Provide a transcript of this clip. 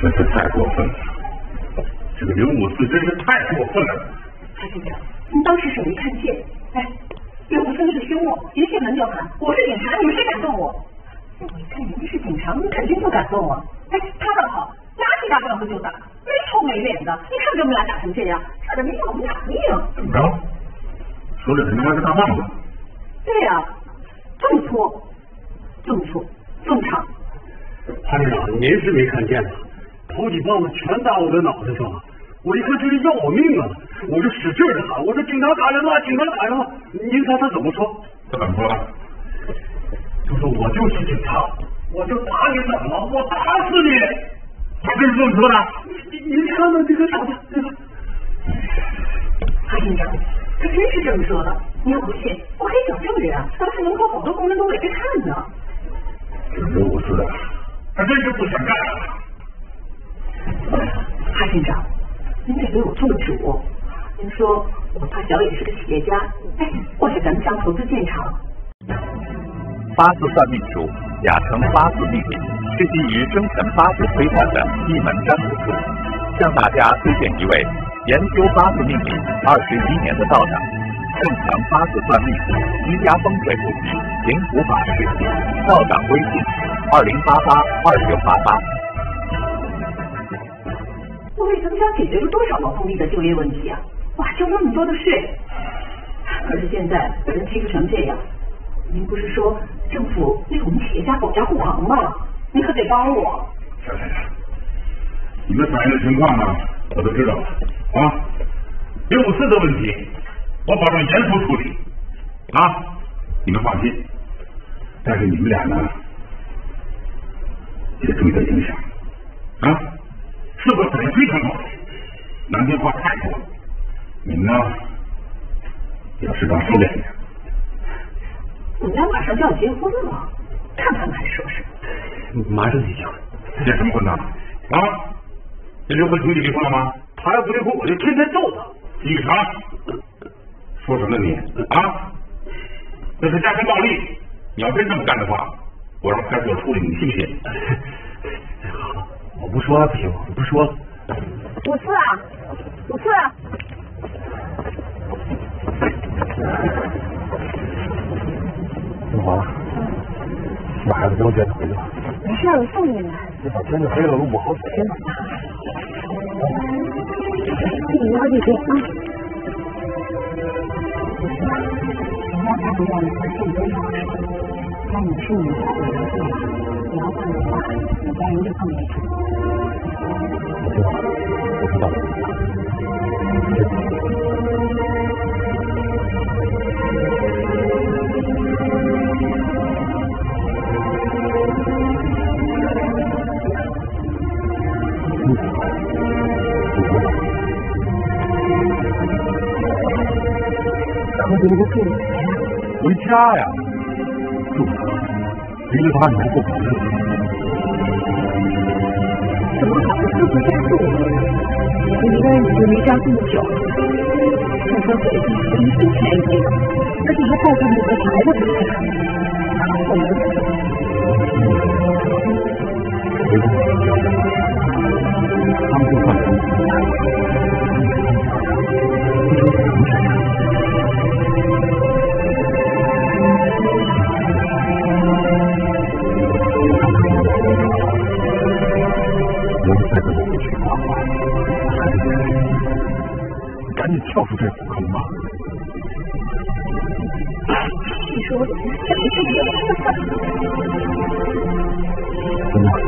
真是太过分了！这个刘五四真是太过分了！潘先生，您当时是没看见？哎，刘五四那个凶我，一进门就喊我是警察，你们谁敢动我？我一看人家是警察，你肯定不敢动啊！哎，他倒好，拿起大棒子就打，没头没脸的！你看给我们俩打成这样，差点没要我们俩命！怎么着？手里还拿着大棒子？对呀，这么粗，这么粗，这么长。潘站长，您是没看见呐，好几棒子全打我的脑袋上了，我一看这是要我命啊！我就使劲的喊，我说警察打人了，警察打人了！您猜他怎么说？他怎么说的？他说我就是警察，我就打你怎么了？我打死你！他就是这么说的？您您看看这个傻子，这个。潘先生，他真是这么说的。你要不信，我可以找证人啊！当时门口好多工人都围着看呢。这刘武四啊，他真是不想干了。潘先生，您得给我做主。您说我发小也是个企业家，哎，或许咱们想投资建厂。八字算命术，雅称八字命理，是基于生辰八字推断的一门占卜术。向大家推荐一位研究八字命理二十一年的道长，盛强八字算命、居家风水布局、灵符法师。道长微信：二零八八二九八八。为咱们家解决了多少劳动力的就业问题啊！哇，交那么多的税，可是现在被人欺负成这样。您不是说政府为我们企业家保驾护航吗？您可得帮我。小太太，你们反映的情况呢，我都知道了啊。刘武四的问题，我保证严肃处理啊，你们放心。但是你们俩呢，也注意点影响啊，是个很非常好，南京话太多了。你们呢，要适当收敛一点。我家马上就要结婚了，看他们还说什么？马上就结婚，结什么婚呢？啊？这刘文成你离婚了吗？他要不离婚，我就天天揍他。警察，说什么你啊？这是家庭暴力，你要真这么干的话，我让派出所处理，你信不信？好，我不说不行，我不说。五四啊，五四。弄完了，把孩子给我接着回去吧。没事，我送你来。这把天就黑了，都捂好几天了。你好几天啊。人家才不愿意和现真老实，但你是你的儿子，你要放的话，你家人就更没出。可是你不住回家呀，住？离了他你还不？怎么好不是回家住？你一个人就离家这么久，再说北京肯定是便宜，而且还带着你的孩子回家，我赶紧跳出这火坑吧！你说我怎么么。